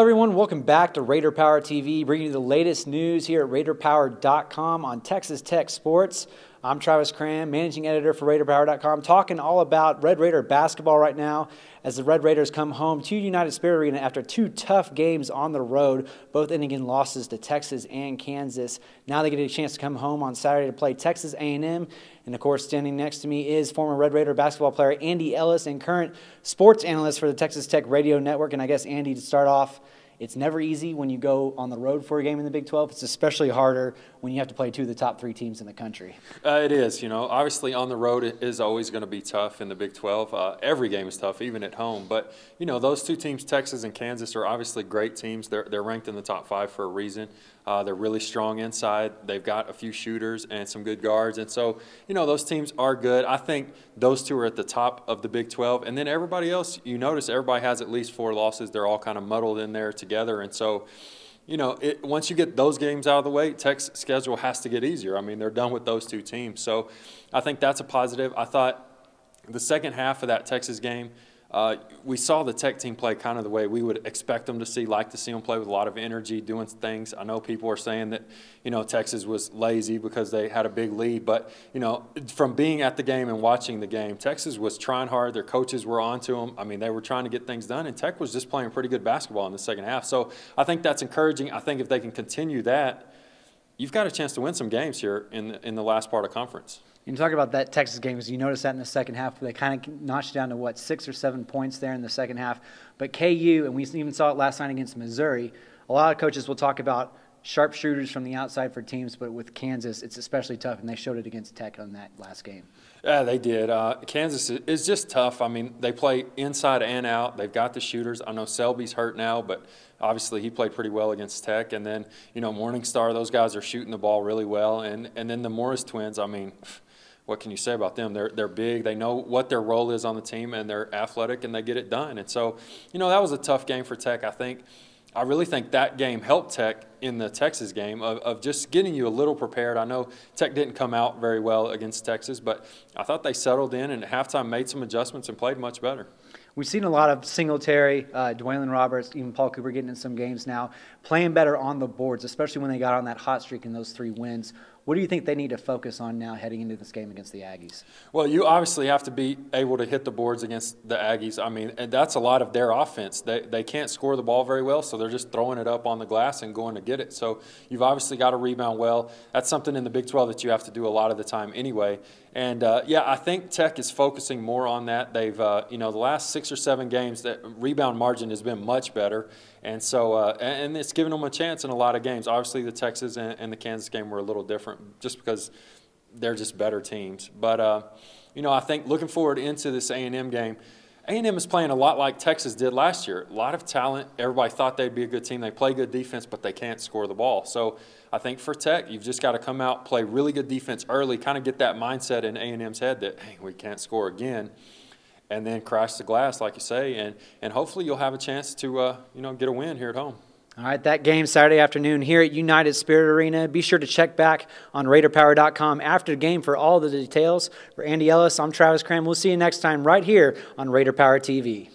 Hello, everyone. Welcome back to Raider Power TV, bringing you the latest news here at RaiderPower.com on Texas Tech Sports. I'm Travis Cram, managing editor for RaiderPower.com, talking all about Red Raider basketball right now as the Red Raiders come home to United Spirit Arena after two tough games on the road, both ending in losses to Texas and Kansas. Now they get a chance to come home on Saturday to play Texas A&M. And of course, standing next to me is former Red Raider basketball player Andy Ellis and current sports analyst for the Texas Tech Radio Network. And I guess Andy, to start off, it's never easy when you go on the road for a game in the Big 12. It's especially harder when you have to play two of the top three teams in the country. Uh, it is. You know, obviously on the road is always going to be tough in the Big 12. Uh, every game is tough, even at home. But you know, those two teams, Texas and Kansas, are obviously great teams. They're they're ranked in the top five for a reason. Uh, they're really strong inside. They've got a few shooters and some good guards, and so you know those teams are good. I think those two are at the top of the Big 12, and then everybody else. You notice everybody has at least four losses. They're all kind of muddled in there together, and so you know, it, once you get those games out of the way, Tech's schedule has to get easier. I mean, they're done with those two teams. So I think that's a positive. I thought the second half of that Texas game, uh, we saw the Tech team play kind of the way we would expect them to see, like to see them play with a lot of energy, doing things. I know people are saying that, you know, Texas was lazy because they had a big lead, but, you know, from being at the game and watching the game, Texas was trying hard. Their coaches were onto them. I mean, they were trying to get things done, and Tech was just playing pretty good basketball in the second half. So I think that's encouraging. I think if they can continue that, you've got a chance to win some games here in the, in the last part of conference. You talk about that Texas game because you notice that in the second half, they kind of notched down to what six or seven points there in the second half. But KU, and we even saw it last night against Missouri. A lot of coaches will talk about sharpshooters from the outside for teams, but with Kansas, it's especially tough, and they showed it against Tech on that last game. Yeah, they did. Uh, Kansas is just tough. I mean, they play inside and out. They've got the shooters. I know Selby's hurt now, but obviously he played pretty well against Tech. And then, you know, Morningstar, those guys are shooting the ball really well. And, and then the Morris twins, I mean, what can you say about them? They're they're big. They know what their role is on the team, and they're athletic, and they get it done. And so, you know, that was a tough game for Tech. I think. I really think that game helped Tech in the Texas game of, of just getting you a little prepared. I know Tech didn't come out very well against Texas, but I thought they settled in and at halftime made some adjustments and played much better. We've seen a lot of Singletary, uh, D'walyn Roberts, even Paul Cooper getting in some games now, playing better on the boards, especially when they got on that hot streak in those three wins. What do you think they need to focus on now heading into this game against the Aggies? Well, you obviously have to be able to hit the boards against the Aggies. I mean, that's a lot of their offense. They, they can't score the ball very well, so they're just throwing it up on the glass and going to get it. So you've obviously got to rebound well. That's something in the Big 12 that you have to do a lot of the time anyway. And uh, yeah, I think Tech is focusing more on that. They've, uh, you know, the last six or seven games, that rebound margin has been much better. And so, uh, and it's given them a chance in a lot of games. Obviously, the Texas and, and the Kansas game were a little different just because they're just better teams. But, uh, you know, I think looking forward into this A&M game, A&M is playing a lot like Texas did last year. A lot of talent. Everybody thought they'd be a good team. They play good defense, but they can't score the ball. So I think for Tech, you've just got to come out, play really good defense early, kind of get that mindset in A&M's head that, hey, we can't score again and then crash the glass, like you say, and, and hopefully you'll have a chance to uh, you know get a win here at home. All right, that game Saturday afternoon here at United Spirit Arena. Be sure to check back on RaiderPower.com after the game for all the details. For Andy Ellis, I'm Travis Cram. We'll see you next time right here on Raider Power TV.